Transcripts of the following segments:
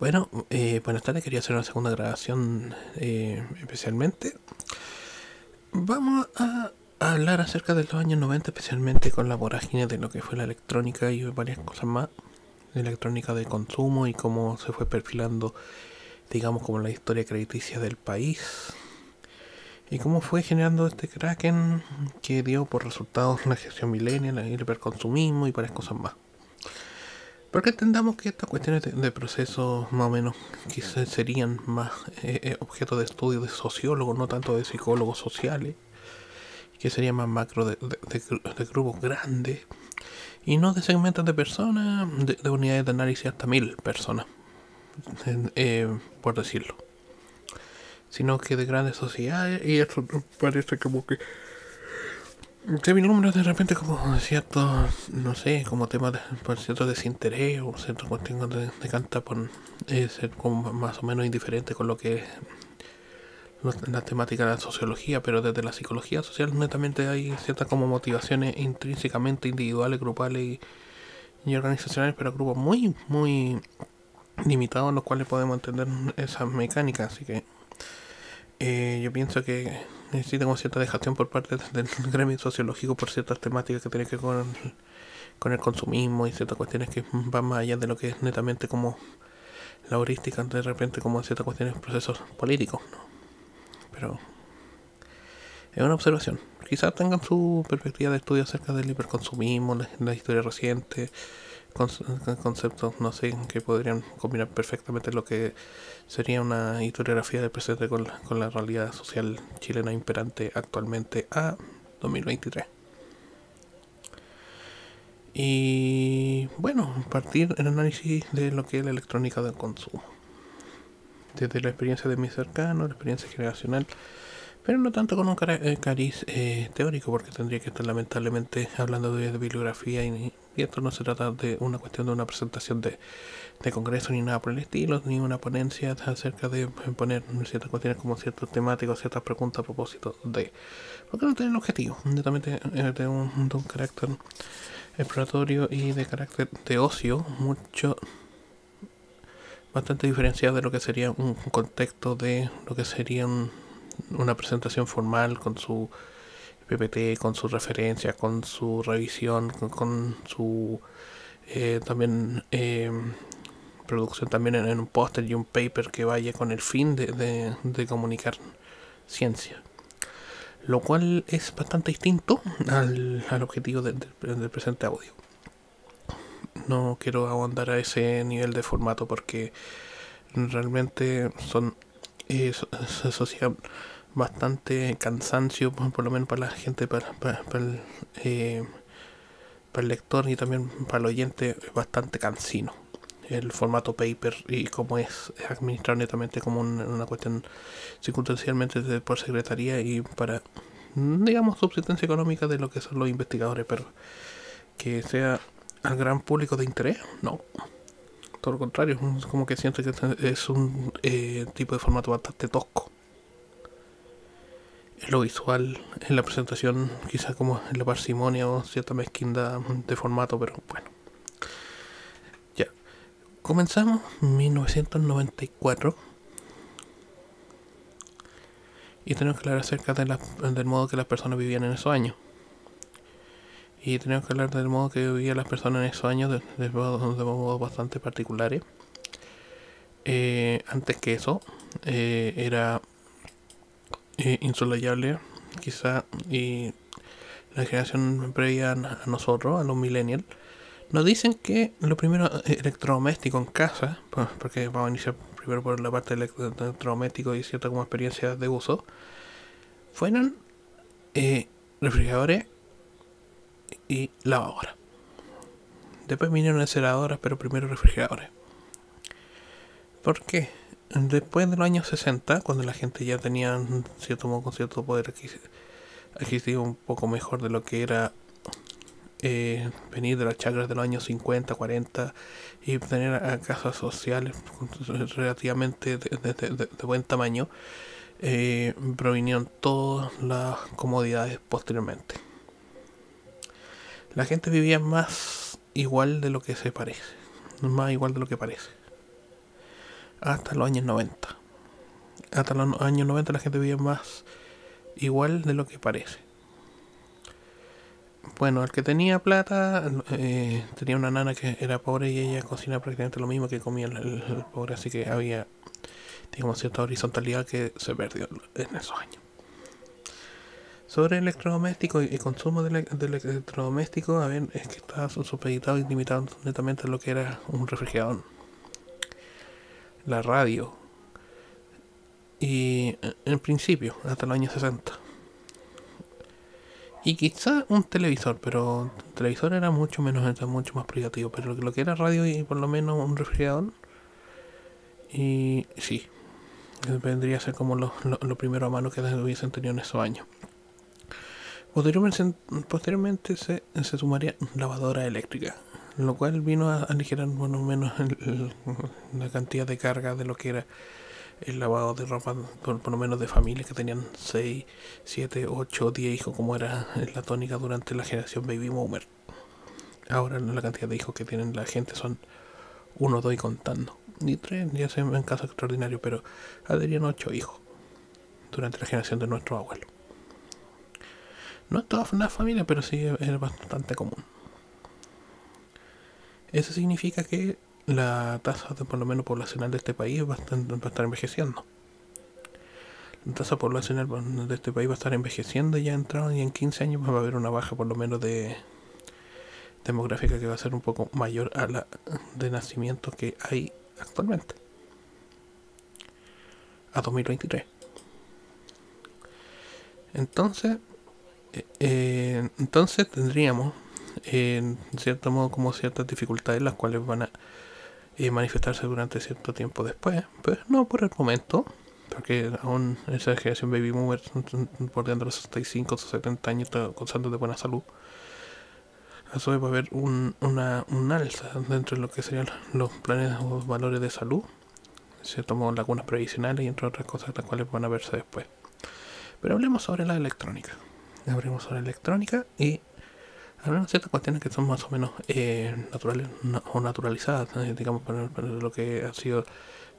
Bueno, eh, buenas tardes, quería hacer una segunda grabación eh, especialmente. Vamos a hablar acerca de los años 90, especialmente con la vorágine de lo que fue la electrónica y varias cosas más. electrónica de consumo y cómo se fue perfilando, digamos, como la historia crediticia del país. Y cómo fue generando este kraken que dio por resultados la gestión millennial, el hiperconsumismo y varias cosas más. Porque entendamos que estas cuestiones de, procesos más o menos quizás serían más eh, eh, objeto de estudio de sociólogos, no tanto de psicólogos sociales, que serían más macro de, grupos grandes y no de segmentos de personas, de, unidades de análisis hasta mil personas, eh, por decirlo, sino que de grandes sociedades y esto parece como que se vislumbra de repente como ciertos, no sé, como temas de, por cierto desinterés o ciertos cuestiones de, canta por eh, ser como más o menos indiferente con lo que la temática de la sociología, pero desde la psicología social netamente hay ciertas como motivaciones intrínsecamente individuales, grupales y, organizacionales, pero grupos muy, muy limitados en los cuales podemos entender esas mecánicas, así que eh, yo pienso que necesita como cierta dejación por parte del gremio sociológico por ciertas temáticas que tienen que ver con, con el consumismo y ciertas cuestiones que van más allá de lo que es netamente como la heurística, de repente como ciertas cuestiones, procesos políticos. Pero es una observación. Quizás tengan su perspectiva de estudio acerca del hiperconsumismo, la, la historia reciente, conceptos, no sé, que podrían combinar perfectamente lo que sería una historiografía del presente con la, con la realidad social chilena imperante actualmente a 2023. Y bueno, partir el análisis de lo que es la electrónica del consumo. Desde la experiencia de mi cercano, la experiencia generacional, pero no tanto con un eh, cariz eh, teórico, porque tendría que estar lamentablemente hablando de, bibliografía y, esto no se trata de una cuestión de una presentación de, congreso ni nada por el estilo, ni una ponencia acerca de poner ciertas cuestiones como ciertos temáticos, ciertas preguntas a propósito de. Porque no tienen objetivo, netamente eh, de un, carácter exploratorio y de carácter de ocio, mucho bastante diferenciado de lo que sería un contexto de lo que sería un una presentación formal con su PPT, con sus referencias, con su revisión, con, su eh, también eh, producción también en, un póster y un paper que vaya con el fin de, de, comunicar ciencia. Lo cual es bastante distinto al, al objetivo del presente audio. No quiero ahondar a ese nivel de formato porque realmente son eh, bastante cansancio, por, lo menos para la gente, para, para, el, eh, para, el, lector y también para el oyente, es bastante cansino. El formato paper y cómo es administrado netamente como una cuestión circunstancialmente por secretaría y para, digamos, subsistencia económica de lo que son los investigadores, pero que sea al gran público de interés, no todo lo contrario, como que siento que es un eh, tipo de formato bastante tosco. En lo visual, en la presentación, quizás como en la parsimonia o cierta mezquindad de formato, pero bueno. Ya. Comenzamos 1994. Y tenemos que hablar acerca de la, del modo que las personas vivían en esos años. Y tenemos que hablar del modo que vivían las personas en esos años de, de, modo, bastante particulares. Eh, antes que eso, eh, era eh, insolayable, quizá, y la generación previa a nosotros, a los millennials, nos dicen que lo primero electrodoméstico en casa, porque vamos a iniciar primero por la parte electrodoméstico y cierta como experiencia de uso, fueron refrigeradores y lavadora. Después vinieron enceradoras, pero primero refrigeradores. ¿Por qué? Después de los años 60, cuando la gente ya tenía cierto modo, cierto poder adquisitivo un poco mejor de lo que era eh, venir de las chacras de los años 50, 40 y tener casas sociales relativamente de, buen tamaño, eh, provinieron todas las comodidades posteriormente la gente vivía más igual de lo que se parece, más igual de lo que parece. Hasta los años 90. Hasta los años 90 la gente vivía más igual de lo que parece. Bueno, el que tenía plata eh, tenía una nana que era pobre y ella cocinaba prácticamente lo mismo que comía el, pobre, así que había, digamos, cierta horizontalidad que se perdió en esos años. Sobre electrodomésticos y consumo del, electrodoméstico, a ver, es que está supeditado y limitado netamente a lo que era un refrigerador, la radio, y en principio, hasta los años 60 y quizá un televisor, pero el televisor era mucho menos, mucho más privativo. Pero lo que era radio y por lo menos un refrigerador. Y sí, vendría a ser como lo, lo, primero a mano que hubiesen tenido en esos años. Posteriormente, posteriormente se, se sumaría lavadora eléctrica, lo cual vino a aligerar por lo menos la cantidad de carga de lo que era el lavado de ropa, por, lo menos de familias que tenían 6, 7, 8, 10 hijos, como era la tónica durante la generación Baby Boomer. Ahora la cantidad de hijos que tienen la gente son 1, 2 y contando. Ni 3, ya sea en caso extraordinario, pero adherían 8 hijos durante la generación de nuestro abuelo. No es toda una familia, pero sí es bastante común. Eso significa que la tasa por lo menos poblacional de este país va a estar, envejeciendo. La tasa poblacional de este país va a estar envejeciendo ya entrado y en 15 años va a haber una baja por lo menos de demográfica que va a ser un poco mayor a la de nacimientos que hay actualmente. A 2023. Entonces, eh, eh, entonces tendríamos en cierto modo como ciertas dificultades las cuales van a y manifestarse durante cierto tiempo después, pero no por el momento, porque aún esa generación baby boomer bordeando los 65 o 70 años gozando de buena salud. Eso va a haber un, una, un alza dentro de lo que serían los planes o valores de salud, se tomó lagunas previsionales y entre otras cosas las cuales van a verse después. Pero hablemos sobre la electrónica. Hablemos sobre electrónica y hay ciertas cuestiones que son más o menos eh, naturales o naturalizadas, eh, digamos, para, lo que ha sido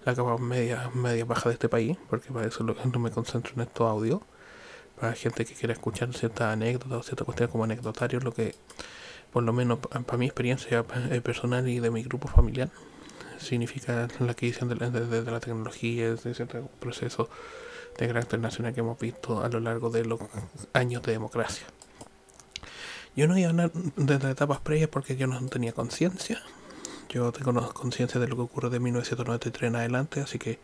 la capa media, media baja de este país, porque para eso lo, no me concentro en estos audios, para gente que quiera escuchar ciertas anécdotas o ciertas cuestiones como anecdotarios, lo que, por lo menos para mi experiencia eh, personal y de mi grupo familiar, significa la adquisición de, de, de la tecnología, de ciertos procesos de carácter nacional que hemos visto a lo largo de los años de democracia. Yo no iba a hablar de las etapas previas porque yo no tenía conciencia. Yo tengo conciencia de lo que ocurre de 1993 en adelante, así que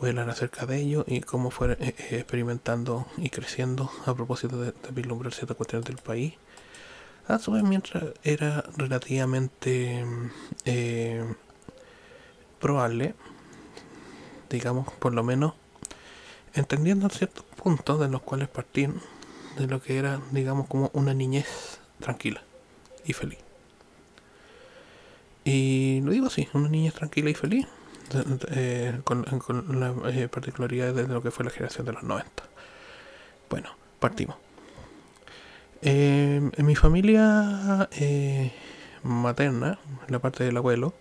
voy a hablar acerca de ello y cómo fue eh, eh, experimentando y creciendo a propósito de, vislumbrar ciertas cuestiones del país. A su vez, mientras era relativamente eh, probable, digamos, por lo menos, entendiendo ciertos puntos de los cuales partir de lo que era, digamos, como una niñez tranquila y feliz. Y lo digo así, una niñez tranquila y feliz, eh, con, con, la eh, particularidad de lo que fue la generación de los 90. Bueno, partimos. Eh, en mi familia materna, la parte del abuelo,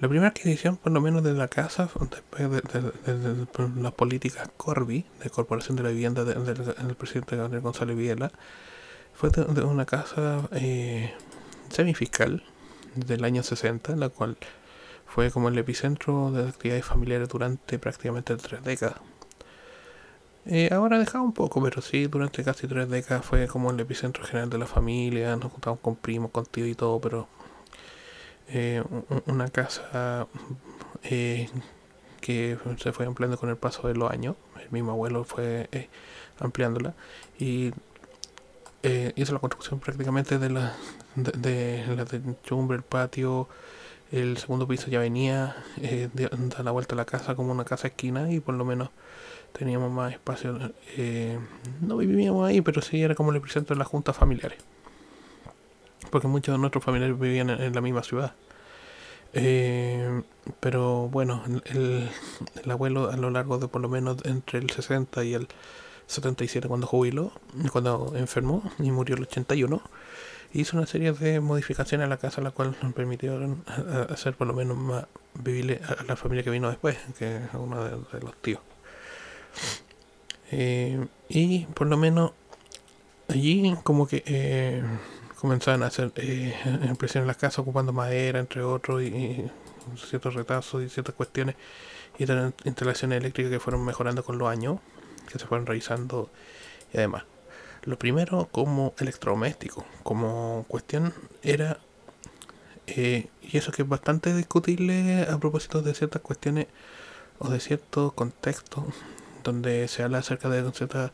la primera adquisición, por lo menos de la casa, después de, las políticas Corby, de Corporación de la Vivienda del presidente Gabriel González Viela, fue de, una casa eh, semifiscal del año 60, la cual fue como el epicentro de actividades familiares durante prácticamente tres décadas. Eh, ahora dejado un poco, pero sí, durante casi tres décadas fue como el epicentro general de la familia, nos juntamos con primos, con tíos y todo, pero eh, una casa eh, que se fue ampliando con el paso de los años. El mismo abuelo fue ampliándola y hizo la construcción prácticamente de la de, la techumbre, el patio. El segundo piso ya venía, eh, da la vuelta a la casa como una casa esquina y por lo menos teníamos más espacio. no vivíamos ahí, pero sí era como el epicentro de las juntas familiares porque muchos de nuestros familiares vivían en, la misma ciudad. Eh, pero bueno, el, abuelo a lo largo de por lo menos entre el 60 y el 77 cuando jubiló, cuando enfermó y murió el 81, hizo una serie de modificaciones a la casa, la cual nos permitieron hacer por lo menos más, vivirle a la familia que vino después, que es uno de, los tíos. Eh, y por lo menos allí como que eh, comenzaban a hacer eh, en las casas ocupando madera, entre otros, y, ciertos retazos y ciertas cuestiones y instalaciones eléctricas que fueron mejorando con los años, que se fueron realizando y además. Lo primero como electrodoméstico, como cuestión era, eh, y eso que es bastante discutible a propósito de ciertas cuestiones o de ciertos contextos donde se habla acerca de ciertas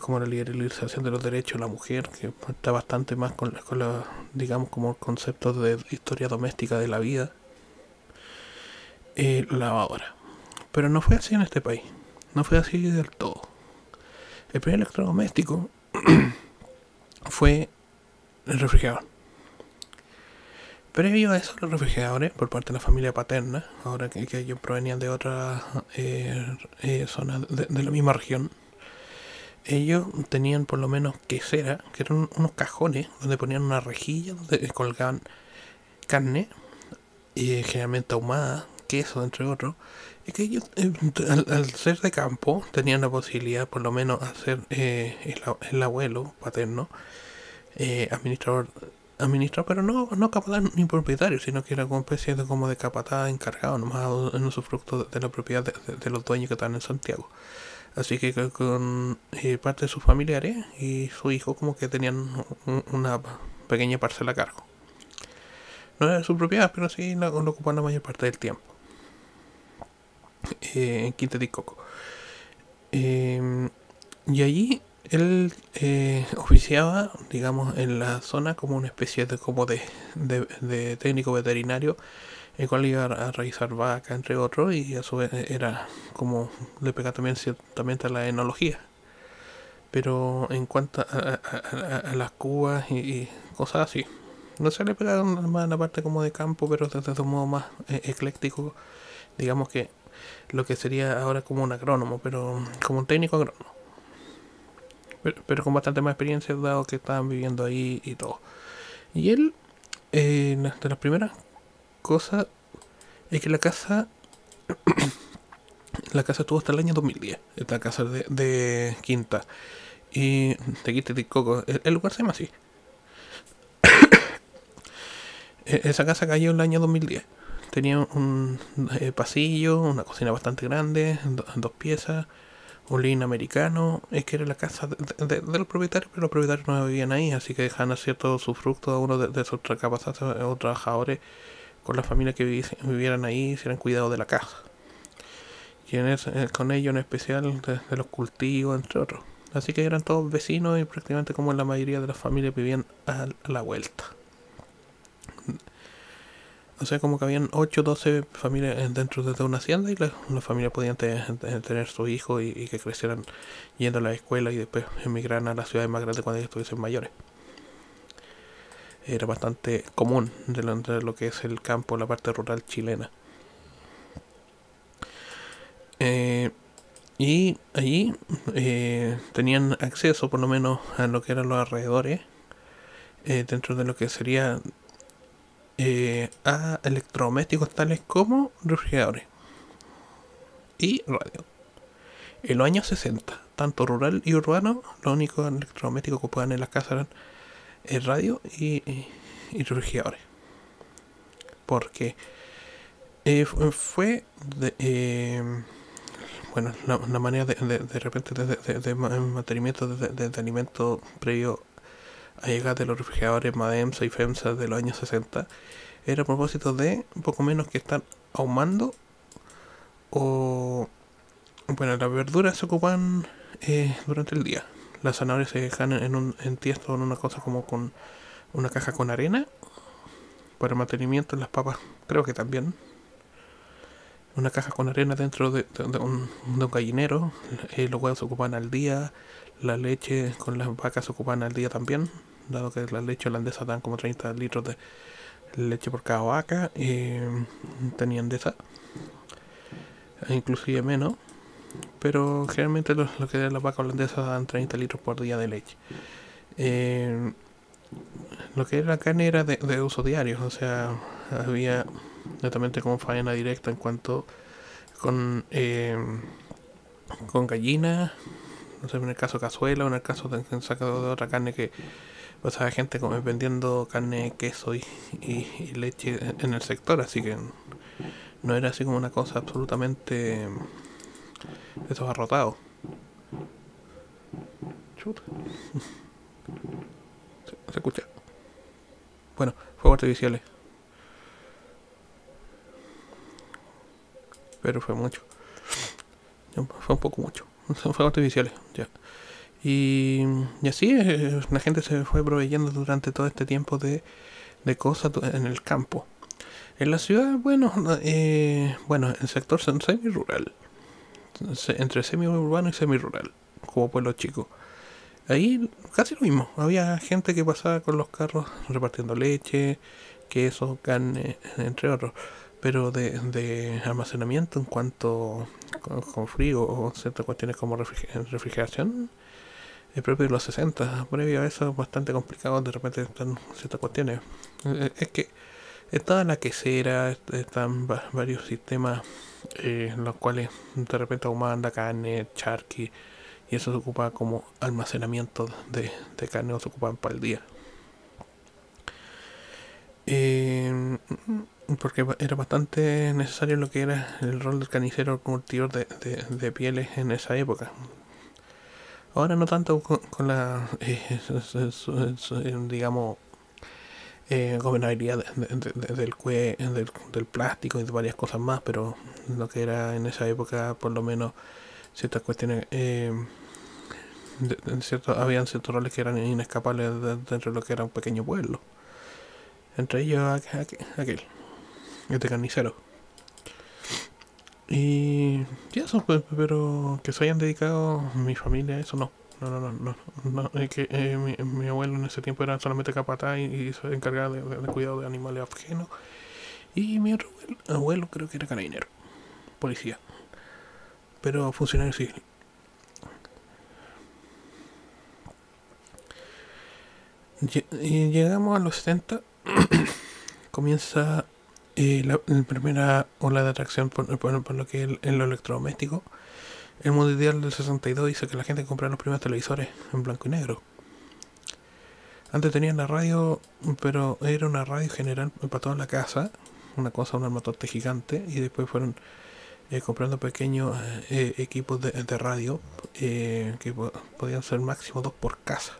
como la liberalización de los derechos de la mujer, que está bastante más con, con la, digamos, como concepto de historia doméstica de la vida, eh, la lavadora. Pero no fue así en este país, no fue así del todo. El primer electrodoméstico fue el refrigerador. Previo a eso, los refrigeradores, por parte de la familia paterna, ahora que, ellos provenían de otra eh, eh, zona de la misma región, ellos tenían por lo menos quesera, que eran unos cajones donde ponían una rejilla donde colgaban carne, y generalmente ahumada, queso, entre otros. Y que ellos, eh, al, ser de campo, tenían la posibilidad, por lo menos, hacer eh, el, abuelo paterno, eh, administrador, administrador, pero no, no capataz ni propietario, sino que era como especie de como de capataz encargado, nomás en usufructo de, de la propiedad de, los dueños que estaban en Santiago. Así que con eh, parte de sus familiares y su hijo como que tenían una pequeña parcela a cargo. No era su propiedad, pero sí lo, ocupaban la mayor parte del tiempo. Eh, en Quinta de Coco. Em, y allí él eh, oficiaba, digamos, en la zona como una especie de como de, de técnico veterinario el cual iba a revisar vaca, entre otros, y a su vez era como le pega también ciertamente a la enología. Pero en cuanto a, las cubas y, cosas así, no se le pega más la parte como de campo, pero desde un modo más eh, ecléctico, digamos que lo que sería ahora como un agrónomo, pero como un técnico agrónomo. Pero, con bastante más experiencia, dado que estaban viviendo ahí y todo. Y él, eh, de las primeras cosa es que la casa la casa estuvo hasta el año 2010 esta casa de, de Quinta y de Quinta de Coco el, lugar se llama así e, esa casa cayó en el año 2010 tenía un eh, pasillo una cocina bastante grande dos piezas un living americano es que era la casa de, los propietarios pero los propietarios no vivían ahí así que dejaban hacer todo su fruto a uno de, de esos o trabajadores con la familia que vivieran ahí, hicieran cuidado de la casa. Y en eh, con ello en especial de, los cultivos, entre otros. Así que eran todos vecinos y prácticamente como la mayoría de las familias vivían a, la vuelta. O sea, como que habían 8 o 12 familias dentro de una hacienda y las la familias podían tener su hijo y, que crecieran yendo a la escuela y después emigraran a las ciudades más grandes cuando ellos estuviesen mayores era bastante común de lo, que es el campo, la parte rural chilena. Eh, y allí eh, tenían acceso por lo menos a lo que eran los alrededores, eh, dentro de lo que sería a electrodomésticos tales como refrigeradores y radio. En los años 60, tanto rural y urbano, los únicos electrodomésticos que ocupaban en las casas eran el radio y, y, refrigeradores. Porque eh, fue de, eh, bueno la, manera de, de, repente de, de, mantenimiento de, alimentos previo a llegar de los refrigeradores Mademsa y FEMSA de los años 60 era a propósito de poco menos que están ahumando o bueno las verduras se ocupan eh, durante el día. Las zanahorias se dejan en un en tiesto en una cosa como con una caja con arena para mantenimiento las papas creo que también una caja con arena dentro de, un, gallinero eh, los huevos se ocupan al día la leche con las vacas se ocupan al día también dado que la leche holandesa dan como 30 litros de leche por cada vaca eh, tenían de esa inclusive menos pero generalmente lo, que da la vaca holandesa dan 30 litros por día de leche. Eh, lo que era la carne era de, uso diario, o sea, había netamente como faena directa en cuanto con eh, con gallina, no sé, en el caso cazuela o en el caso de, de otra carne que pasaba gente como vendiendo carne, queso y, y, leche en el sector, así que no era así como una cosa absolutamente desabarrotado. Chuta. Se, se escucha. Bueno, fuegos artificiales. Pero fue mucho. Fue un poco mucho. Son fuegos artificiales, ya. Y, y así la gente se fue proveyendo durante todo este tiempo de, de cosas en el campo. En la ciudad, bueno, eh, bueno, el sector semi-rural. Entre semi-urbano y semi-rural, como pueblo chico. Ahí casi lo mismo. Había gente que pasaba con los carros repartiendo leche, queso, carne, entre otros. Pero de, de almacenamiento en cuanto con, frío o ciertas cuestiones como refrigeración, es propio de los 60. Previo a eso es bastante complicado. De repente están ciertas cuestiones. Eh, es que está la quesera, están varios sistemas eh, los cuales de repente ahumaban la carne, charqui y eso se ocupa como almacenamiento de, carne o se ocupan para el día. Eh, porque era bastante necesario lo que era el rol del carnicero cultivador de, de, pieles en esa época. Ahora no tanto con, la, eh, digamos, eh, gobernabilidad del, cue, del, del, plástico y de varias cosas más, pero lo que era en esa época, por lo menos, ciertas cuestiones eh, cierto, habían ciertos roles que eran inescapables dentro de lo que era un pequeño pueblo. Entre ellos aquel, este carnicero. Y, y eso, pues, pero que se hayan dedicado mi familia a eso, no. No, no, no, no, es que eh, mi, abuelo en ese tiempo era solamente capataz y, se encargaba de, cuidado de animales ajenos. Y mi otro abuelo, creo que era carabinero, policía, pero funcionario civil. Y llegamos a los 70, comienza eh, la, primera ola de atracción por, lo que es en lo electrodoméstico. El mundial del 62 dice que la gente compraba los primeros televisores en blanco y negro. Antes tenían la radio, pero era una radio general para toda la casa, una cosa, un armatoste gigante, y después fueron eh, comprando pequeños eh, equipos de, de radio que podían ser máximo dos por casa.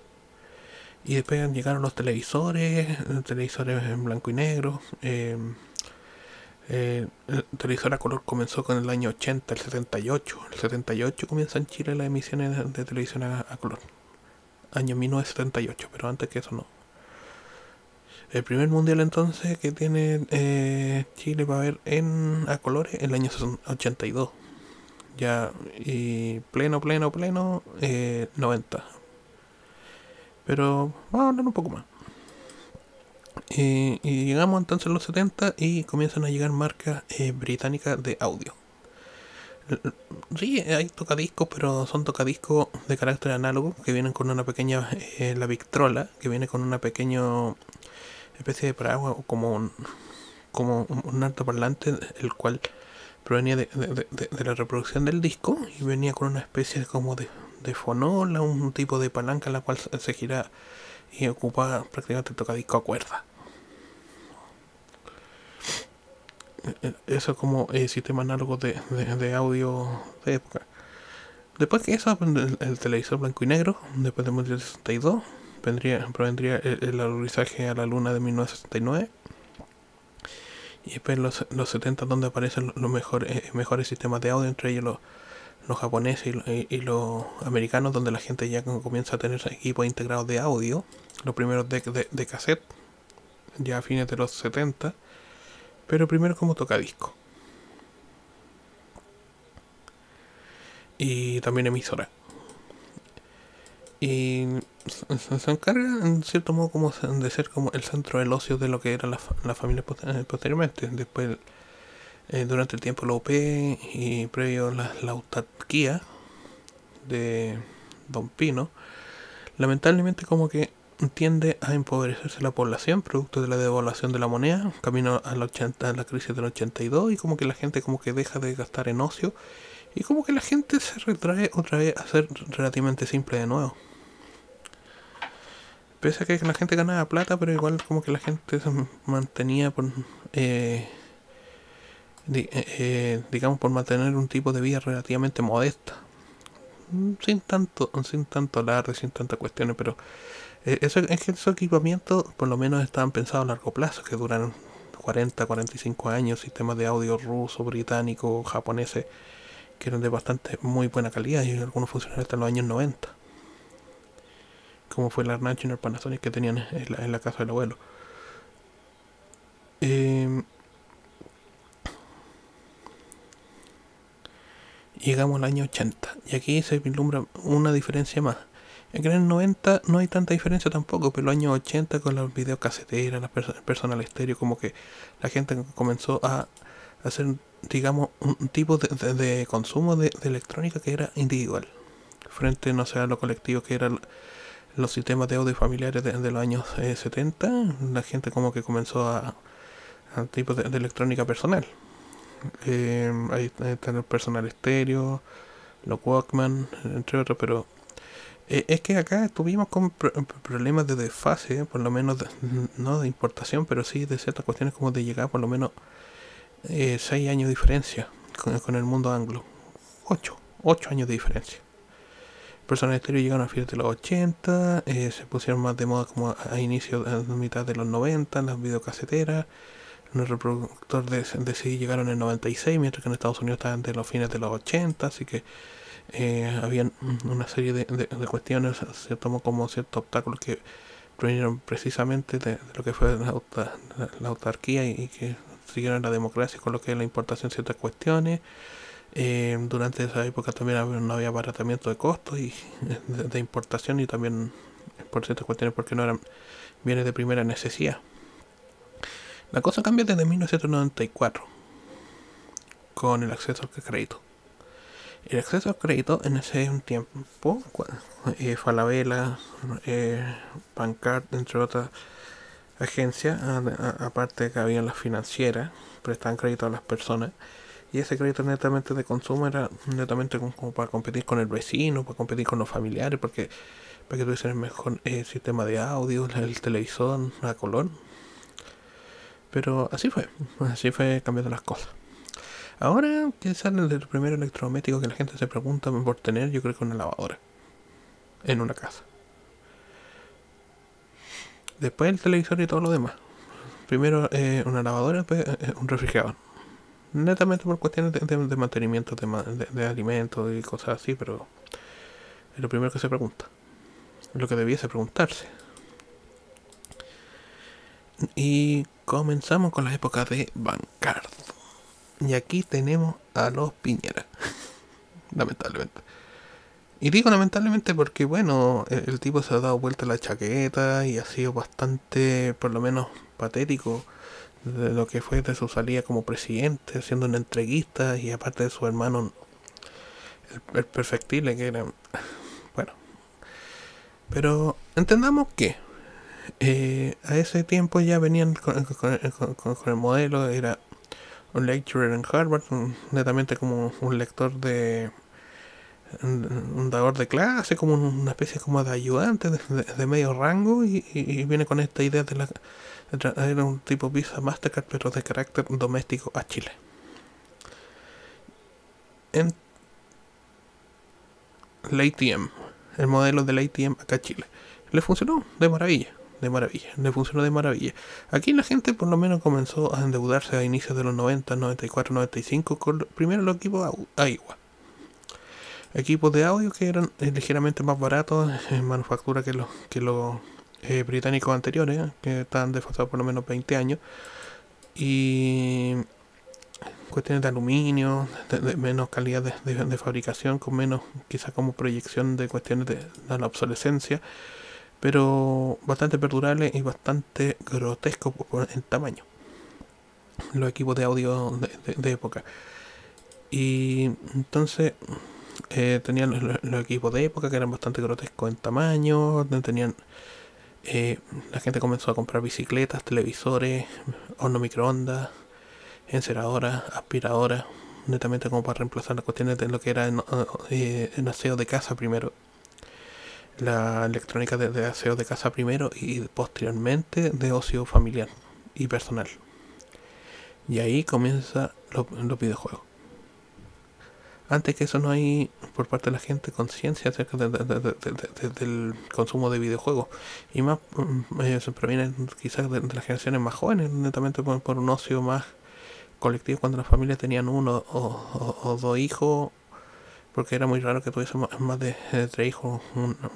Y después llegaron los televisores, televisores en blanco y negro. Em, eh, el televisor a color comenzó con el año 80, el 78. El 78 comienza en Chile las emisiones de, televisión a, color. Año 1978, pero antes que eso no. El primer mundial entonces que tiene eh, Chile va a ver en a colores el año 82. Ya, y pleno, pleno, pleno, eh, 90. Pero vamos a hablar un poco más. y llegamos entonces a los 70 y comienzan a llegar marcas eh, británicas de audio. Sí, hay tocadiscos, pero son tocadiscos de carácter análogo que vienen con una pequeña, eh, la Victrola, que viene con una pequeña especie de paraguas o como un, como un altoparlante, el cual provenía de, de, la reproducción del disco y venía con una especie de, como de, de fonola, un tipo de palanca en la cual se gira y ocupa prácticamente tocadisco a cuerda. E, e, eso es como el sistema análogo de, de, audio de época. Después que eso, el, televisor blanco y negro, después de 1962, vendría, provendría el, el a la luna de 1969. Y después los, los 70 donde aparecen los mejores, mejores sistemas de audio, entre ellos los los japoneses y, los americanos, donde la gente ya comienza a tener equipos integrados de audio, los primeros de, de, cassette, ya a fines de los 70, pero primero como tocadisco. Y también emisora. Y se, encarga en cierto modo como de ser como el centro del ocio de lo que era la, la familia posteriormente. Después eh, durante el tiempo la UP y previo la, la autarquía de Don Pino, lamentablemente como que tiende a empobrecerse la población producto de la devaluación de la moneda, camino a la, 80, a la crisis del 82 y como que la gente como que deja de gastar en ocio y como que la gente se retrae otra vez a ser relativamente simple de nuevo. Pese a que la gente ganaba plata, pero igual como que la gente se mantenía por, eh, eh, eh, digamos, por mantener un tipo de vida relativamente modesta. Sin tanto, sin tanto alarde, sin tantas cuestiones, pero eso, es que esos equipamientos por lo menos estaban pensados a largo plazo, que duran 40, 45 años, sistemas de audio ruso, británico, japoneses, que eran de bastante muy buena calidad y algunos funcionaron hasta los años 90 como fue la National Panasonic que tenían en la, casa del abuelo. Em, llegamos al año 80 y aquí se vislumbra una diferencia más. En el 90 no hay tanta diferencia tampoco, pero los años 80 con los videocaseteras, las personal estéreo, como que la gente comenzó a hacer, digamos, un tipo de, consumo de, electrónica que era individual, frente, no sé, a lo colectivo que era los sistemas de audio familiares de, los años 70, eh, la gente como que comenzó a, a tipo de, electrónica personal. Eh, ahí está el personal estéreo, los Walkman, entre otros, pero eh, es que acá estuvimos con problemas de desfase, por lo menos no de importación, pero sí de ciertas cuestiones como de llegar por lo menos 6 años de diferencia con, el mundo anglo. 8, 8 años de diferencia personas estéreo llegaron a finales de los 80, eh, se pusieron más de moda como a, inicio, a mitad de los 90, las videocaseteras. En el reproductor de, de llegaron en el 96, mientras que en Estados Unidos estaban de los fines de los 80, así que eh, habían una serie de, cuestiones, se tomó como ciertos obstáculos que provinieron precisamente de, lo que fue la, autarquía y, que siguieron la democracia con lo que la importación de ciertas cuestiones. Eh, durante esa época también no había abaratamiento de costos y de, importación y también por ciertas cuestiones porque no eran bienes de primera necesidad. La cosa cambia desde 1994 con el acceso al crédito. El acceso al crédito en ese tiempo, eh, Falabella, eh, entre otras agencias, aparte que había las financieras, prestaban crédito a las personas y ese crédito netamente de consumo era netamente como, para competir con el vecino, para competir con los familiares, porque para que tuviesen el mejor eh, sistema de audio, el televisor, la color. Pero así fue, así fue cambiando las cosas. Ahora que sale el primer electrodoméstico que la gente se pregunta por tener, yo creo que una lavadora en una casa. Después el televisor y todo lo demás. Primero eh, una lavadora, después eh, un refrigerador netamente por cuestiones de, mantenimiento de, alimentos y cosas así, pero es lo primero que se pregunta. Lo que debiese preguntarse. Y comenzamos con la época de Bancard. Y aquí tenemos a los Piñera. lamentablemente. Y digo lamentablemente porque, bueno, el, el, tipo se ha dado vuelta la chaqueta y ha sido bastante, por lo menos, patético de lo que fue de su salida como presidente, siendo una entreguista y aparte de su hermano, el, perfectible que era. Bueno, pero entendamos que eh, a ese tiempo ya venían con, el modelo, era un lecturer en Harvard, netamente como un lector de un, dador de clase, como una especie como de ayudante de, medio rango y, viene con esta idea de la era un tipo Visa Mastercard, pero de carácter doméstico a Chile. En la ATM, el modelo del ATM acá a Chile. Le funcionó de maravilla, de maravilla, le funcionó de maravilla. Aquí la gente por lo menos comenzó a endeudarse a inicios de los 90, 94, 95 con primero los equipos AIWA. Equipos de audio que eran ligeramente más baratos en manufactura que los que los eh, británicos anteriores, que están desfasados por lo menos 20 años, y cuestiones de aluminio, de, menos calidad de, fabricación, con menos quizá como proyección de cuestiones de, la obsolescencia, pero bastante perdurable y bastante grotesco por, el tamaño. Los equipos de audio de, época. Y entonces eh, tenían los, los, equipos de época que eran bastante grotescos en tamaño, tenían eh, la gente comenzó a comprar bicicletas, televisores, horno microondas, enceradoras, aspiradoras, netamente como para reemplazar las cuestiones de lo que era en, eh, aseo de casa primero. La electrónica de, aseo de casa primero y posteriormente de ocio familiar y personal. Y ahí comienza los videojuegos antes que eso no hay por parte de la gente conciencia acerca del consumo de videojuegos y más mm, eh, se proviene quizás de, las generaciones más jóvenes netamente por, un ocio más colectivo cuando las familias tenían uno o, dos hijos porque era muy raro que tuviese más de, tres hijos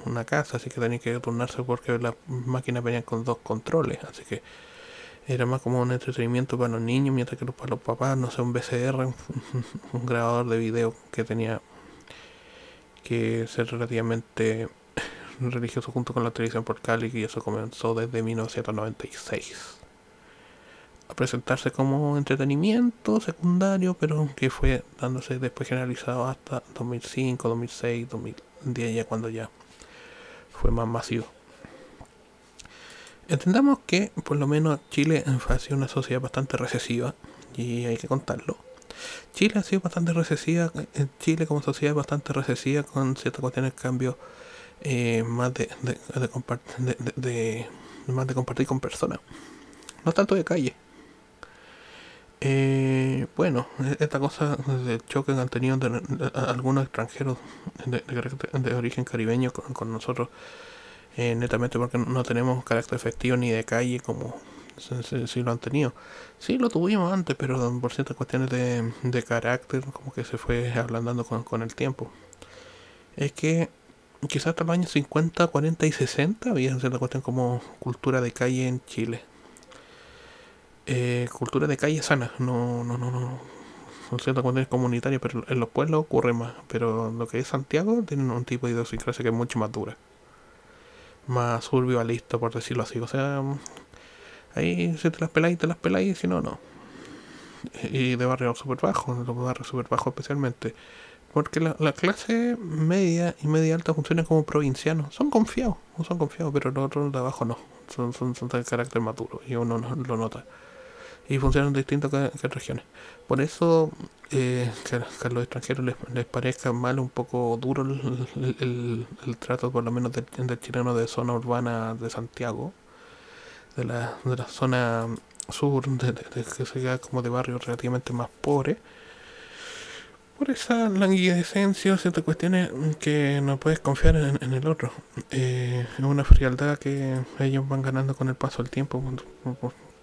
una casa así que tenían que turnarse porque las máquinas venían con dos controles así que era más como un entretenimiento para los niños, mientras que para los papás, no sé, un VCR, un, grabador de video que tenía que ser relativamente religioso junto con la televisión por cable y eso comenzó desde 1996 a presentarse como entretenimiento secundario pero que fue dándose después generalizado hasta 2005, 2006, 2010 ya cuando ya fue más masivo Entendamos que por lo menos Chile ha sido una sociedad bastante recesiva y hay que contarlo. Chile ha sido bastante recesiva, eh, Chile como sociedad es bastante recesiva con ciertas cuestiones de cambio eh, más de, más de compartir con personas, no tanto de calle. Eh, bueno, esta cosa del choque que han tenido algunos extranjeros de, origen caribeño con nosotros eh, netamente porque no tenemos carácter efectivo ni de calle como si, lo han tenido. Sí, lo tuvimos antes, pero por ciertas cuestiones de, de carácter, como que se fue ablandando con, con el tiempo. Es que quizás hasta los años 50, 40 y 60 había cierta cuestión como cultura de calle en Chile. Eh, cultura de calle sana, no, no, no, no. Son ciertas cuestiones comunitarias, pero en los pueblos ocurre más. Pero lo que es Santiago tiene un tipo de idiosincrasia que es mucho más dura más survivalista, por decirlo así. O sea, ahí si te las peláis, te las peláis, si no, no. Y de barrio super bajo, de los barrios super bajos especialmente. Porque la, clase media y media alta funcionan como provincianos. Son confiados, no son confiados, pero los otros de abajo no. Son, son, son de carácter maduro y uno no, lo nota. Y funcionan distinto que, regiones. Por eso eh, que, a los extranjeros les, parezca mal, un poco duro el, trato, por lo menos del, chileno de zona urbana de Santiago, de la, de la zona sur, de, que se como de barrios relativamente más pobres, por esa languidecencia ciertas cuestiones que no puedes confiar en, el otro. Eh, es una frialdad que ellos van ganando con el paso del tiempo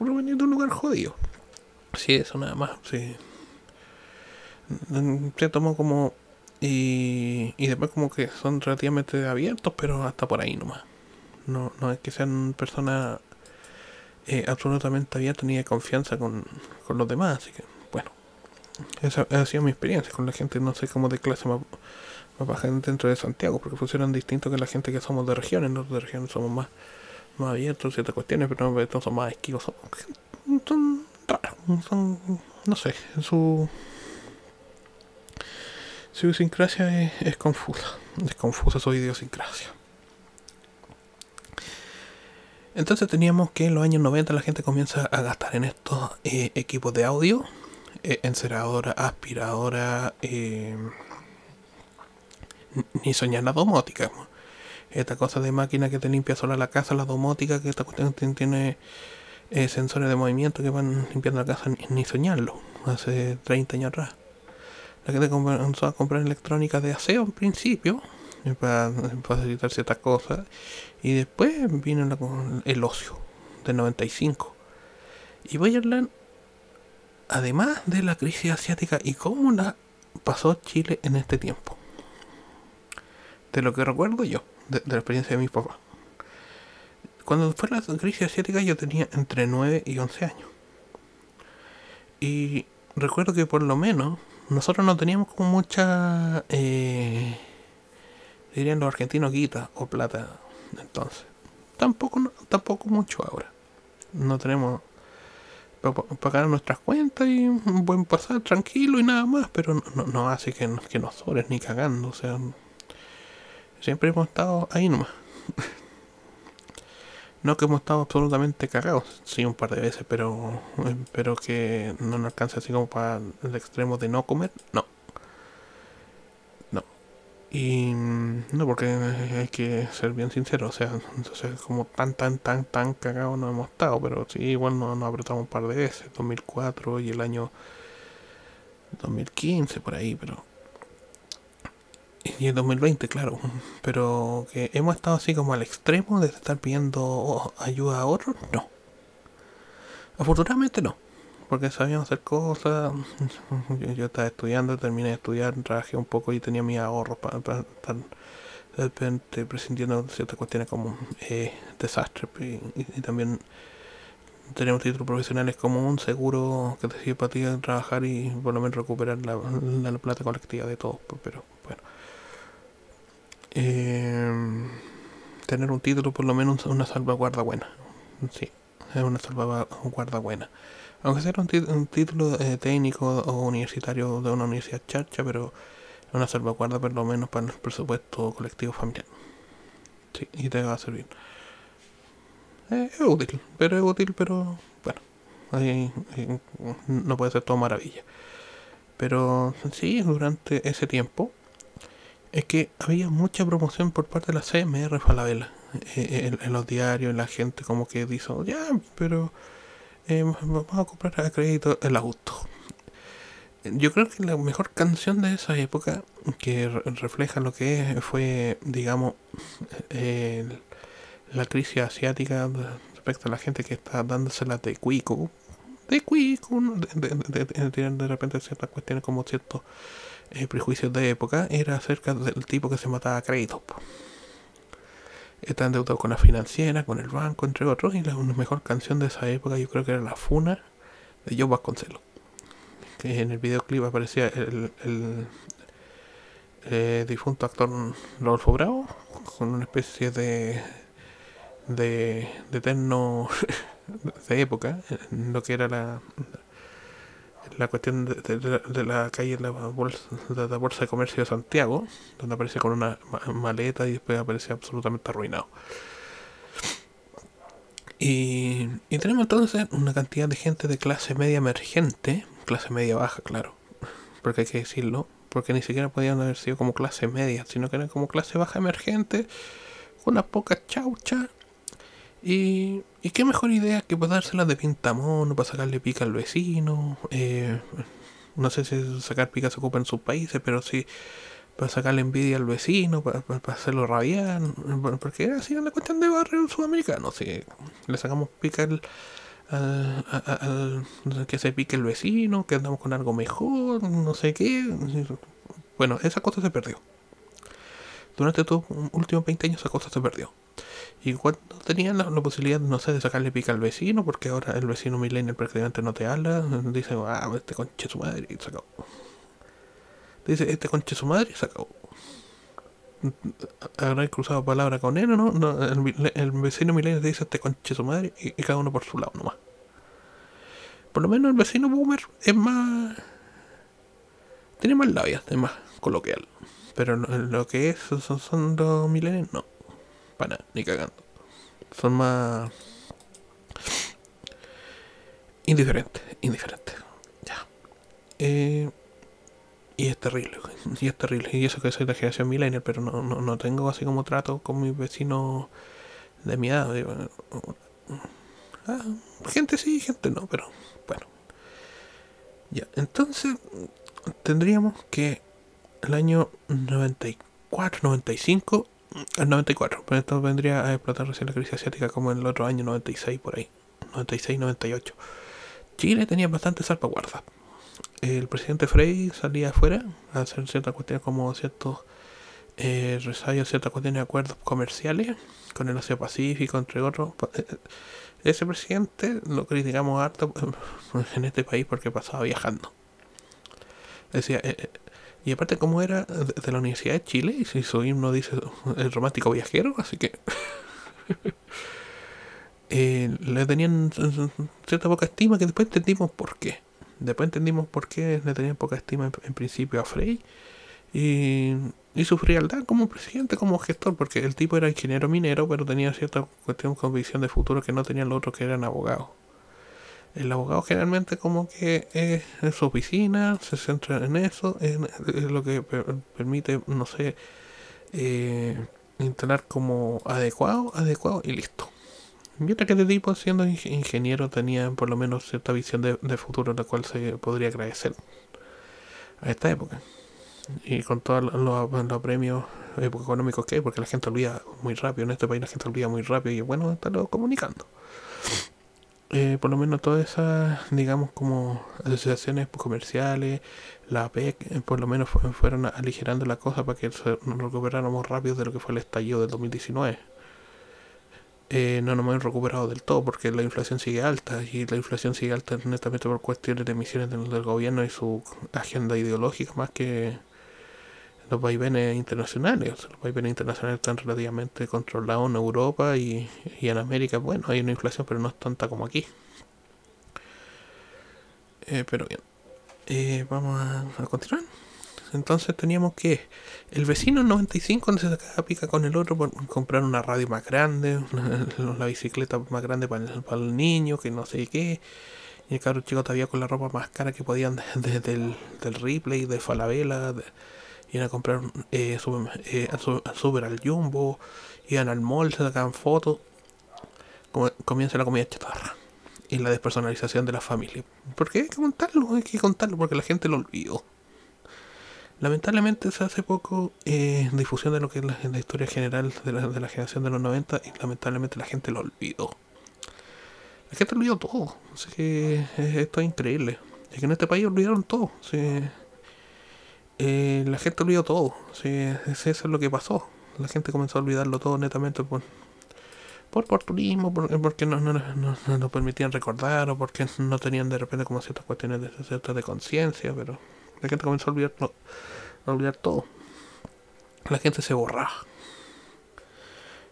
venir de un lugar jodido. Sí, eso nada más, sí. Se tomó como y, y después como que son relativamente abiertos pero hasta por ahí nomás. No, no es que sean personas eh, absolutamente abiertas ni de confianza con, con, los demás así que bueno. Esa ha sido mi experiencia con la gente no sé cómo de clase más, más baja dentro de Santiago porque funcionan distinto que la gente que somos de regiones nosotros de regiones somos más más abiertos ciertas cuestiones pero no somos más esquivos son, son raros son no sé su su idiosincrasia es, es confusa. Es confusa su idiosincrasia. Entonces teníamos que en los años 90 la gente comienza a gastar en estos eh, equipos de audio, eh, enceradora, aspiradora, eh, ni soñar la domótica. Esta cosa de máquina que te limpia sola la casa, la domótica, que esta cuestión tiene eh, sensores de movimiento que van limpiando la casa, ni soñarlo, hace 30 años atrás. La gente comenzó a comprar electrónica de aseo en principio para facilitar ciertas cosas y después vino el ocio del 95 y voy a hablar además de la crisis asiática y cómo la pasó Chile en este tiempo de lo que recuerdo yo de, la experiencia de mis papás cuando fue la crisis asiática yo tenía entre 9 y 11 años y recuerdo que por lo menos nosotros no teníamos como mucha, eh, dirían los argentinos, guita o plata entonces. Tampoco, tampoco mucho ahora. No tenemos para pagar nuestras cuentas y un buen pasar tranquilo y nada más, pero no, no hace que, que nos sobres ni cagando, o sea, siempre hemos estado ahí nomás. No que hemos estado absolutamente cagados, sí, un par de veces, pero, pero que no nos alcanza así como para el extremo de no comer, no. No. Y no, porque hay que ser bien sincero, o sea, entonces como tan, tan, tan, tan cagados no hemos estado, pero sí, igual nos, nos apretamos un par de veces, 2004 y el año 2015 por ahí, pero y en 2020, claro, pero que hemos estado así como al extremo de estar pidiendo ayuda a otros, no. Afortunadamente no, porque sabíamos hacer cosas. Yo, estaba estudiando, terminé de estudiar, trabajé un poco y tenía mi ahorro para, estar de repente prescindiendo ciertas cuestiones como eh, desastre y, también tenemos títulos profesionales como un seguro que te sirve para ti trabajar y por lo menos recuperar la, la plata colectiva de todos, pero bueno eh, tener un título, por lo menos una salvaguarda buena. Sí, es una salvaguarda buena. Aunque sea un, título eh, técnico o universitario de una universidad charcha, pero una salvaguarda por lo menos para el presupuesto colectivo familiar. Sí, y te va a servir. Eh, es útil, pero es útil, pero bueno, ahí, no puede ser todo maravilla. Pero sí, durante ese tiempo es que había mucha promoción por parte de la CMR Falabella eh, en, los diarios, la gente como que dice, ya, pero eh, vamos a comprar a crédito el auto. Yo creo que la mejor canción de esa época que refleja lo que fue, digamos, la crisis asiática respecto a la gente que está dándosela de cuico, de cuico, de, de, de repente ciertas cuestiones como ciertos eh, prejuicios de época era acerca del tipo que se mataba a crédito. Está endeudado con la financiera, con el banco, entre otros. Y la mejor canción de esa época yo creo que era La Funa de Joe Vasconcelos. Que en el videoclip aparecía el, eh, difunto actor Rodolfo Bravo con una especie de de, de de época, lo que era la, la cuestión de, la calle de la, bolsa, de Comercio de Santiago, donde aparece con una maleta y después aparece absolutamente arruinado. Y, y, tenemos entonces una cantidad de gente de clase media emergente, clase media baja, claro, porque hay que decirlo, porque ni siquiera podían haber sido como clase media, sino que eran como clase baja emergente, con una poca chaucha y, y qué mejor idea que para dárselas de pintamono, para sacarle pica al vecino. Eh, no sé si sacar pica se ocupa en sus países, pero sí para sacarle envidia al vecino, para, hacerlo rabiar. Porque era así la cuestión de barrio sudamericano. Si le sacamos pica al, al, que se pique el vecino, que andamos con algo mejor, no sé qué. Bueno, esa cosa se perdió. Durante estos últimos 20 años esa cosa se perdió. Y cuando tenían la, posibilidad, no sé, de sacarle pica al vecino, porque ahora el vecino millennial prácticamente no te habla, dice, ah, este conche su madre, y se acabó. Dice, este conche su madre, y se acabó. Habrá cruzado palabra con él, ¿no? no el, vecino millennial dice, este conche su madre, y, cada uno por su lado nomás. Por lo menos el vecino boomer es más... Tiene más labia, es más coloquial. Pero lo, que es, son, son los millennials, no ni cagando. Son más indiferentes, indiferentes. Ya. Eh, y es terrible, y es terrible. Y eso que soy de generación millennial, pero no, no, tengo así como trato con mis vecinos de mi edad. Ah, gente sí, gente no, pero bueno. Ya, entonces tendríamos que el año 94, 95 el 94, pero esto vendría a explotar recién la crisis asiática como en el otro año 96 por ahí, 96, 98. Chile tenía bastante salvaguarda. El presidente Frey salía afuera a hacer ciertas cuestiones como ciertos eh, ciertas cuestiones de acuerdos comerciales con el Asia Pacífico, entre otros. Eh, ese presidente lo criticamos harto en este país porque pasaba viajando. Decía, eh, eh y aparte, como era de la Universidad de Chile, y si su himno dice el romántico viajero, así que eh, le tenían cierta poca estima que después entendimos por qué. Después entendimos por qué le tenían poca estima en, principio a Frey y, y su frialdad como presidente, como gestor, porque el tipo era ingeniero minero, pero tenía cierta cuestión con visión de futuro que no tenían los otros que eran abogados. El abogado generalmente como que es en su oficina, se centra en eso, es, lo que permite, no sé, eh, instalar como adecuado, adecuado y listo. Mientras que este tipo siendo ingeniero tenía por lo menos cierta visión de, de futuro, la cual se podría agradecer a esta época. Y con todos los, premios económicos que hay, porque la gente olvida muy rápido, en este país la gente olvida muy rápido y es bueno estarlo comunicando. Eh, por lo menos todas esas, digamos, como asociaciones comerciales, la APEC, eh, por lo menos fueron aligerando la cosa para que nos recuperáramos rápido de lo que fue el estallido del 2019. Eh, no nos hemos recuperado del todo porque la inflación sigue alta y la inflación sigue alta netamente por cuestiones de emisiones del gobierno y su agenda ideológica más que los vaivenes internacionales. los vaivenes internacionales están relativamente controlados en Europa y, en América. Bueno, hay una inflación, pero no es tanta como aquí. Eh, pero bien, eh, vamos a, continuar. Entonces teníamos que el vecino en 95 se sacaba pica con el otro por comprar una radio más grande, la bicicleta más grande para el, para el niño, que no sé qué. Y el carro chico todavía con la ropa más cara que podían desde el del Ripley, de Falabella, de, iban a comprar eh, eh al super al jumbo, iban al mall, se sacaban fotos, comienza la comida chatarra y la despersonalización de la familia. Porque hay que contarlo, hay que contarlo porque la gente lo olvidó. Lamentablemente se hace poco eh, difusión de lo que es la, historia general de la, de la, generación de los 90 y lamentablemente la gente lo olvidó. La gente olvidó todo. Así que esto es increíble. Es que en este país olvidaron todo. Eh, la gente olvidó todo. Sí, eso es lo que pasó. La gente comenzó a olvidarlo todo netamente por, por oportunismo, porque no, no, no, no, permitían recordar o porque no tenían de repente como ciertas cuestiones de, ciertas de conciencia, pero la gente comenzó a olvidar, a olvidar todo. La gente se borraba.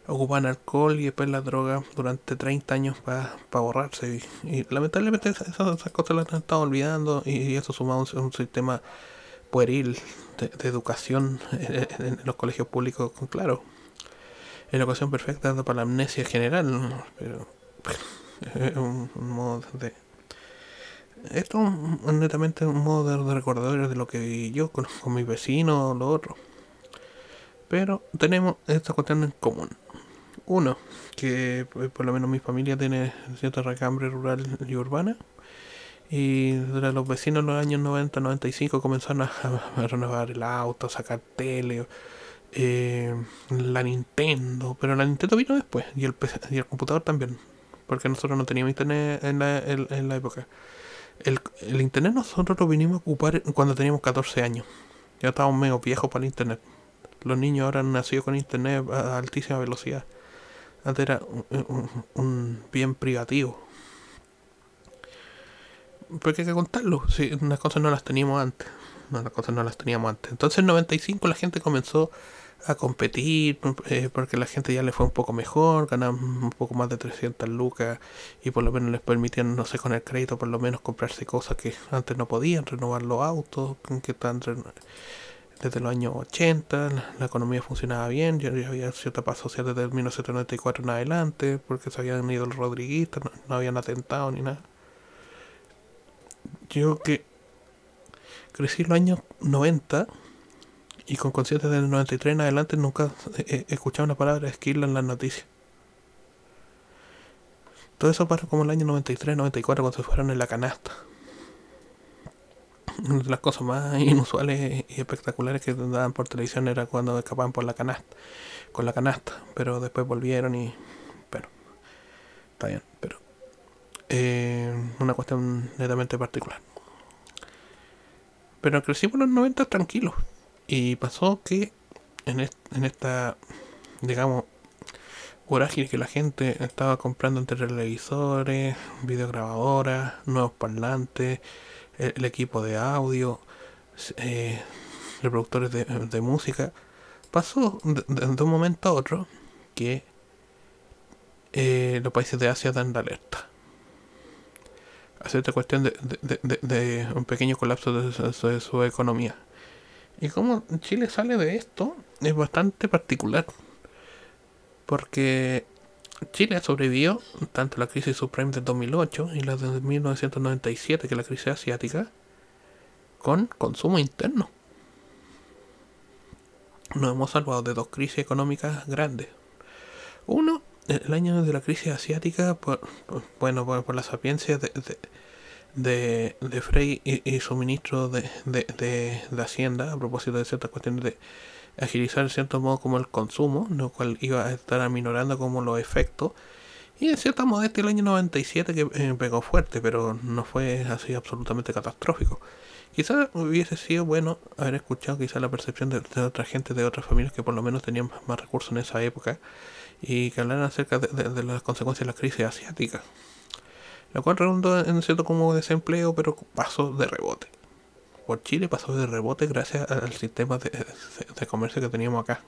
Ocupaban alcohol y después la droga durante 30 años para borrarse. Y, lamentablemente esas, cosas las han estado olvidando y, eso sumado a un sistema pueril de, educación en, los colegios públicos, claro. En la ocasión perfecta para la amnesia general, pero es un, modo de... Esto es netamente un modo de, recordar de lo que yo con, con mis vecinos o lo otro. Pero tenemos esta cuestión en común. Uno, que por lo menos mi familia tiene cierta recambre rural y urbana y los vecinos en los años 90, 95 comenzaron a, renovar el auto, sacar tele, eh, la Nintendo, pero la Nintendo vino después y el, y el computador también, porque nosotros no teníamos internet en la, en, la época. El, el, internet nosotros lo vinimos a ocupar cuando teníamos 14 años. Ya estábamos medio viejos para el internet. Los niños ahora han nacido con internet a altísima velocidad. Antes era un bien privativo porque hay que contarlo. Si unas cosas no las teníamos antes. Las cosas no las teníamos antes. Entonces en 95 la gente comenzó a competir eh, porque la gente ya le fue un poco mejor, ganaban un poco más de 300 lucas y por lo menos les permitían, no sé, con el crédito por lo menos comprarse cosas que antes no podían, renovar los autos, que están desde los años 80, la, economía funcionaba bien, ya, había cierta paz social desde 1994 en adelante, porque se habían ido los rodriguistas, no habían atentado ni nada yo que crecí en los años 90 y con conciertos del 93 en adelante nunca he, escuchado una palabra de Esquila en las noticias. Todo eso pasó como el año 93, 94 cuando se fueron en la canasta. Las cosas más inusuales y espectaculares que daban por televisión era cuando escapaban por la canasta, con la canasta, pero después volvieron y pero está bien, pero eh, una cuestión netamente particular. Pero crecimos en los 90 tranquilos. Y pasó que en, en esta, digamos, vorágine que la gente estaba comprando entre televisores, videograbadoras, nuevos parlantes, el, equipo de audio, eh, reproductores de, música, pasó de, un momento a otro que eh, los países de Asia dan la alerta esta cuestión de, de, un pequeño colapso de su, economía. Y cómo Chile sale de esto es bastante particular. Porque Chile sobrevivió tanto la crisis subprime del 2008 y la de 1997, que es la crisis asiática, con consumo interno. Nos hemos salvado de dos crisis económicas grandes. Uno, el año de la crisis asiática, por, bueno, por, la sapiencia de, de, de, Frey y, su ministro de, de, Hacienda, a propósito de ciertas cuestiones de agilizar en cierto modo como el consumo, lo cual iba a estar aminorando como los efectos. Y en cierta modestia el año 97 que eh, pegó fuerte, pero no fue así absolutamente catastrófico. Quizás hubiese sido bueno haber escuchado quizás la percepción de, otra gente, de otras familias que por lo menos tenían más recursos en esa época y que hablaran acerca de, las consecuencias de la crisis asiática. Lo cual redundó en cierto como desempleo, pero pasó de rebote por Chile pasó de rebote gracias al sistema de, comercio que teníamos acá.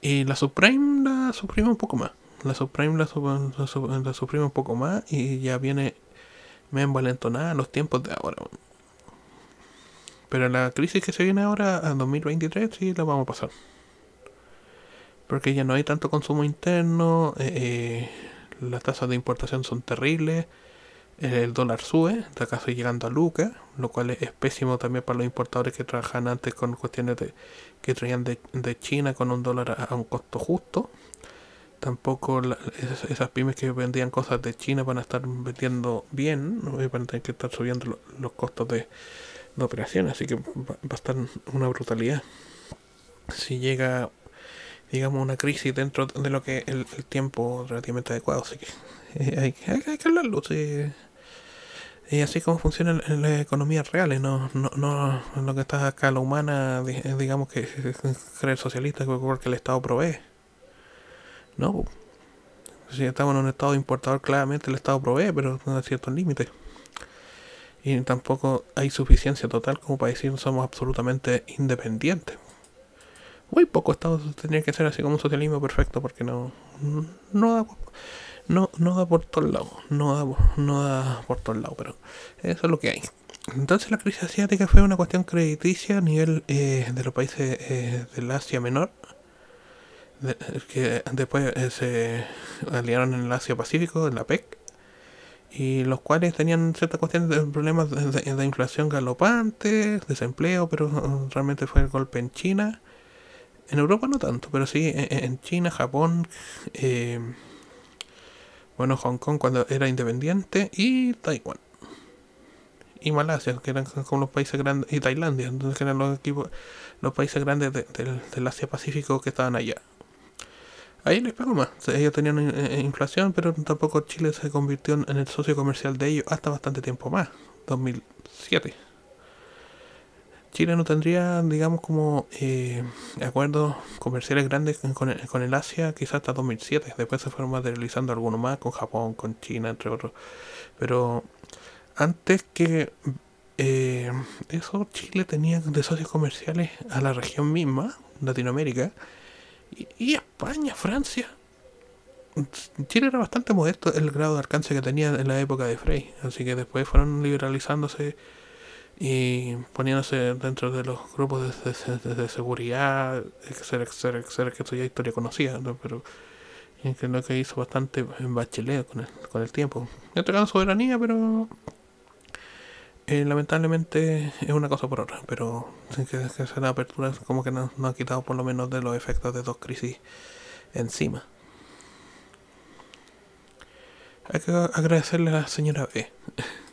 Y la Supreme la suprime un poco más. La Supreme la, suprime un poco más y ya viene me envalentonada los tiempos de ahora. Pero la crisis que se viene ahora, a 2023, sí la vamos a pasar. Porque ya no hay tanto consumo interno, eh, eh, las tasas de importación son terribles el dólar sube, está casi llegando a Lucas, lo cual es pésimo también para los importadores que trabajan antes con cuestiones de, que traían de, China con un dólar a, un costo justo. Tampoco esas, pymes que vendían cosas de China van a estar vendiendo bien, van a tener que estar subiendo los costos de, operación, así que va, a estar una brutalidad. Si llega, digamos, una crisis dentro de lo que el, tiempo relativamente adecuado, así que eh, hay, hay, que hablarlo. Sí y así como funciona en las economías reales, no, no, no lo que está acá la humana, digamos que creer socialista porque el Estado provee. No, si estamos en un Estado importador, claramente el Estado provee, pero a ciertos límites. Y tampoco hay suficiencia total como para decir somos absolutamente independientes. Muy poco Estado tendría que ser así como un socialismo perfecto, porque no, no da no, no da por todos lados, no da, no da por todos lados, pero eso es lo que hay. Entonces la crisis asiática fue una cuestión crediticia a nivel eh, de los países eh, del Asia Menor, que después eh, se aliaron en el Asia Pacífico, en la PEC, y los cuales tenían ciertas cuestiones de problemas de, inflación galopante, desempleo, pero realmente fue el golpe en China. En Europa no tanto, pero sí en, China, Japón, eh, bueno, Hong Kong cuando era independiente y Taiwán. Y Malasia, que eran como los países grandes, y Tailandia, entonces que eran los equipos, los países grandes del Asia Pacífico que estaban allá. Ahí les pego más. Ellos tenían eh, inflación, pero tampoco Chile se convirtió en el socio comercial de ellos hasta bastante tiempo más, 2007. Chile no tendría, digamos, como eh, acuerdos comerciales grandes con el, Asia quizás hasta 2007. Después se fueron materializando algunos más con Japón, con China, entre otros. Pero antes que eh, eso, Chile tenía de socios comerciales a la región misma, Latinoamérica, y, España, Francia. Chile era bastante modesto el grado de alcance que tenía en la época de Frey, así que después fueron liberalizándose y poniéndose dentro de los grupos de, de, seguridad, etcétera, etcétera, etcétera, que esto ya historia conocida, pero lo que hizo bastante en Bachelet con el, con el tiempo. Entregando soberanía, pero eh, lamentablemente es una cosa por otra, pero sin que, que sea la apertura como que no, no ha quitado por lo menos de los efectos de dos crisis encima. Hay que agradecerle a la señora B.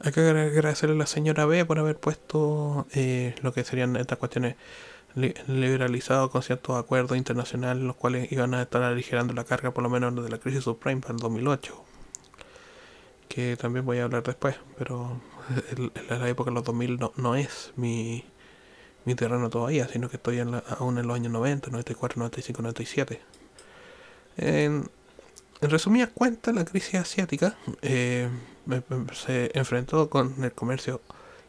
Hay que agradecerle a la señora B por haber puesto eh, lo que serían estas cuestiones liberalizadas con ciertos acuerdos internacionales, los cuales iban a estar aligerando la carga, por lo menos de la crisis subprime para el 2008. Que también voy a hablar después, pero en la época de los 2000 no, es mi, mi terreno todavía, sino que estoy aún en los años 90, 94, 95, 97. En, en resumidas cuentas, la crisis asiática eh, se enfrentó con el comercio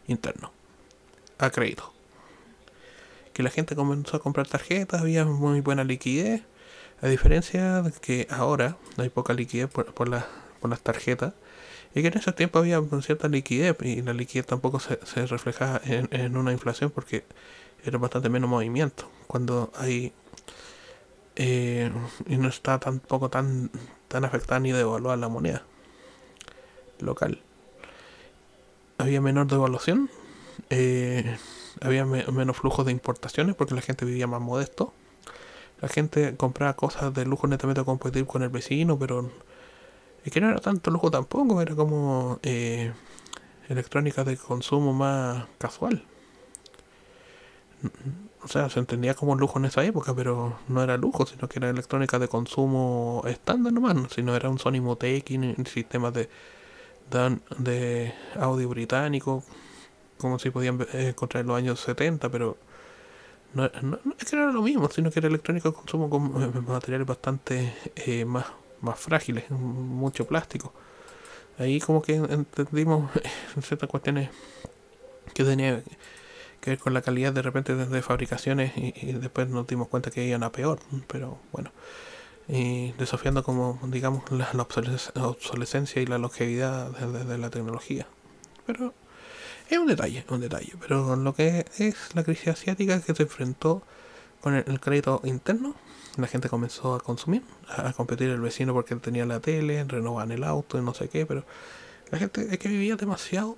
interno, a crédito. Que la gente comenzó a comprar tarjetas, había muy buena liquidez, a diferencia de que ahora hay poca liquidez por, por, por las tarjetas Y que en ese tiempo había cierta liquidez y la liquidez tampoco se, se reflejaba en, en, una inflación porque era bastante menos movimiento. Cuando hay... Eh, y no está tampoco tan, tan afectada ni devaluada la moneda local. Había menor devaluación, eh, había menos flujos de importaciones porque la gente vivía más modesto. La gente compraba cosas de lujo netamente a competir con el vecino, pero es que no era tanto lujo tampoco, era como eh, electrónica de consumo más casual. O sea, se entendía como lujo en esa época, pero no era lujo, sino que era electrónica de consumo estándar nomás, sino era un Sony Motec, sistemas de, de, audio británico, como si podían encontrar en los años 70, pero no, es que no era lo mismo, sino que era electrónica de consumo con eh, materiales bastante eh, más más frágiles, mucho plástico. Ahí como que entendimos ciertas cuestiones que tenían que ver con la calidad de repente de, fabricaciones y, después nos dimos cuenta que iban a peor, pero bueno, y desafiando como digamos la, obsolescencia y la longevidad de, la tecnología. Pero es un detalle, un detalle, pero lo que es la crisis asiática que se enfrentó con el crédito interno la gente comenzó a consumir, a competir el vecino porque tenía la tele, renovaban el auto y no sé qué, pero la gente es que vivía demasiado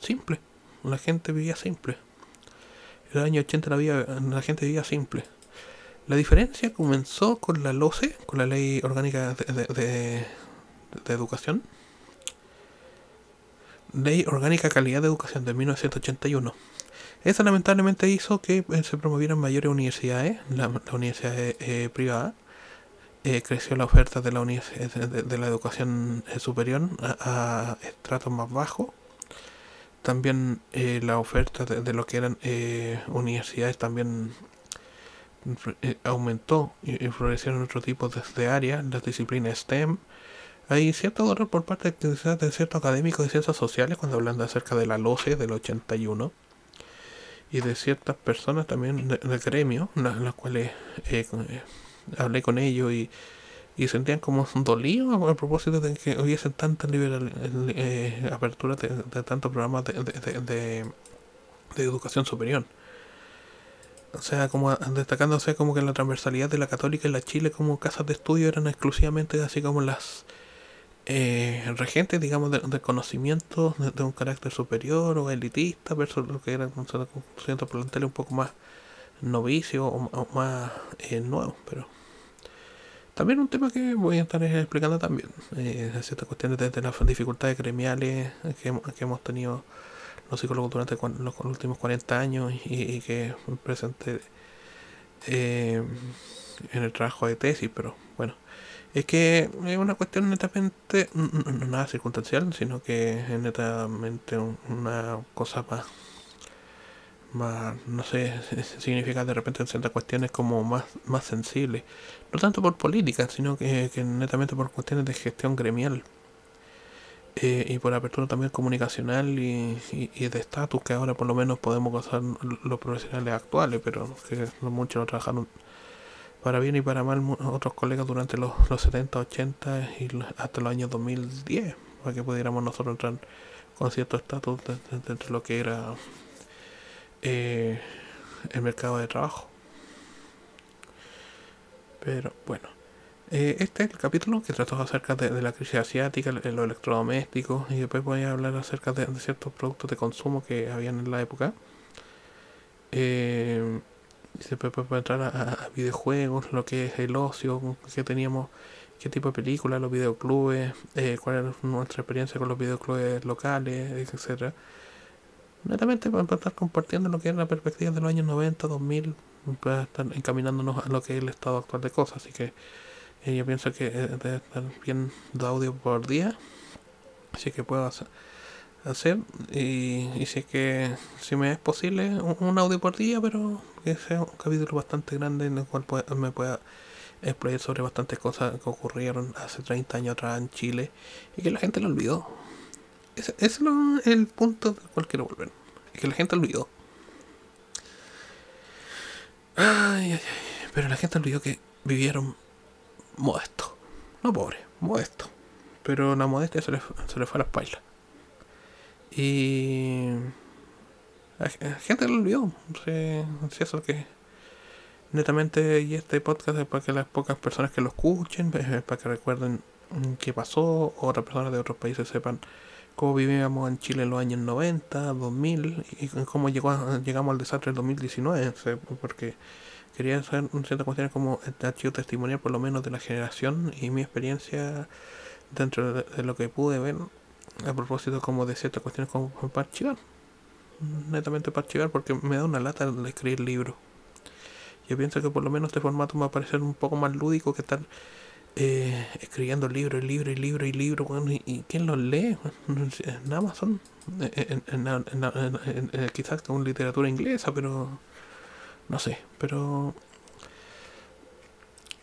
simple. La gente vivía simple. En el año 80 la, la gente vivía simple. La diferencia comenzó con la LOCE, con la Ley Orgánica de, de, Educación. Ley Orgánica Calidad de Educación de 1981 eso lamentablemente hizo que eh, se promovieran mayores universidades, la, universidad eh. Eh, creció la oferta de la, de, la educación superior a, estratos más bajos. También la oferta de, lo que eran universidades también aumentó y, florecieron otro tipo de, áreas, las disciplinas STEM. Hay cierto dolor por parte de, de ciertos académicos de ciencias sociales cuando hablan acerca de la LOCE del 81 y de ciertas personas también del gremio, las, las cuales eh, eh, hablé con ellos y, y sentían como dolido a, propósito de que hubiesen tantas liberal, eh, aperturas de, tantos programas de, de, de, educación superior. O sea, como destacándose como que la transversalidad de la católica y la Chile como casas de estudio eran exclusivamente así como las eh, regentes, digamos, de, conocimientos de, un carácter superior o elitista versus lo que era un cierto plantel un poco más novicio o, más eh, nuevo, pero también un tema que voy a estar explicando también, eh, ciertas cuestiones de, las dificultades gremiales que, que, hemos tenido los psicólogos durante los, últimos 40 años y, que presente eh, en el trabajo de tesis, pero bueno, es que es una cuestión netamente, no, nada circunstancial, sino que es netamente una cosa más, más, no sé, significa de repente en ciertas cuestiones como más, más sensibles. No tanto por política, sino que, netamente por cuestiones de gestión gremial. Eh, y por apertura también comunicacional y, y, de estatus que ahora por lo menos podemos gozar los profesionales actuales, pero que muchos no trabajaron para bien y para mal otros colegas durante los, los 70, 80 y hasta los años 2010, para que pudiéramos nosotros entrar con cierto estatus dentro de, lo que era eh, el mercado de trabajo. Pero bueno, eh, este es el capítulo que trató acerca de, la crisis asiática, de los electrodomésticos, y después voy a hablar acerca de, ciertos productos de consumo que habían en la época. Eh, se puede, entrar a, videojuegos, lo que es el ocio que teníamos, qué tipo de películas, los videoclubes, eh, cuál era nuestra experiencia con los videoclubes locales, etcétera. Netamente para estar compartiendo lo que es la perspectiva de los años 90, 2000, para estar encaminándonos a lo que es el estado actual de cosas. Así que eh, yo pienso que eh, debe estar bien de audio por día. Así que puedo hacer y, y si es que si me es posible un, audio por día pero que sea un capítulo bastante grande en el cual me pueda explorar sobre bastantes cosas que ocurrieron hace 30 años atrás en Chile y que la gente lo olvidó ese, es el punto del cual quiero volver es que la gente olvidó ay, ay, ay. pero la gente olvidó que vivieron modesto no pobre modesto Pero la modestia se le, se le fue a las pailas. Y. La gente lo olvidó. Si, si eso que. Netamente, y este podcast es para que las pocas personas que lo escuchen, para que recuerden qué pasó, otras personas de otros países sepan cómo vivíamos en Chile en los años 90, 2000 y cómo llegó llegamos al desastre del 2019, porque quería hacer ciertas cuestiones como el archivo testimonial por lo menos de la generación y mi experiencia dentro de, lo que pude ver a propósito como de ciertas cuestiones como para archivar netamente para archivar porque me da una lata de escribir libros yo pienso que por lo menos este formato me va a parecer un poco más lúdico que estar eh, escribiendo libro y libro y libro y libro, y, quién los lee? En Amazon, en, quizás con literatura inglesa, pero no sé, pero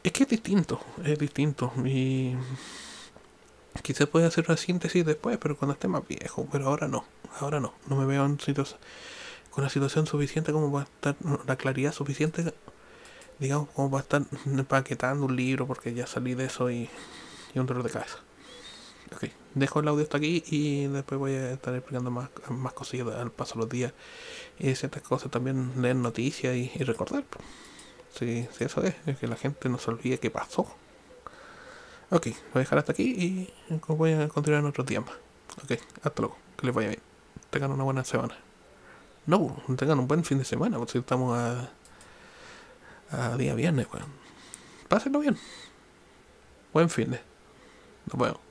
es que es distinto, es distinto y quizás puede hacer una síntesis después, pero cuando esté más viejo, pero ahora no, ahora no, no me veo en con la situación suficiente como para estar la claridad suficiente digamos, como para estar empaquetando un libro porque ya salí de eso y, y un dolor de cabeza. Ok, dejo el audio hasta aquí y después voy a estar explicando más, más cosillas al paso de los días y ciertas cosas también, leer noticias y, recordar. Si, sí, eso es, es que la gente no se olvide qué pasó. Ok, voy a dejar hasta aquí y voy a continuar en otros días más. Ok, hasta luego, que les vaya bien. Tengan una buena semana. No, tengan un buen fin de semana, porque si estamos a a día viernes, weón. Pásenlo bien. Buen fin de. Nos vemos.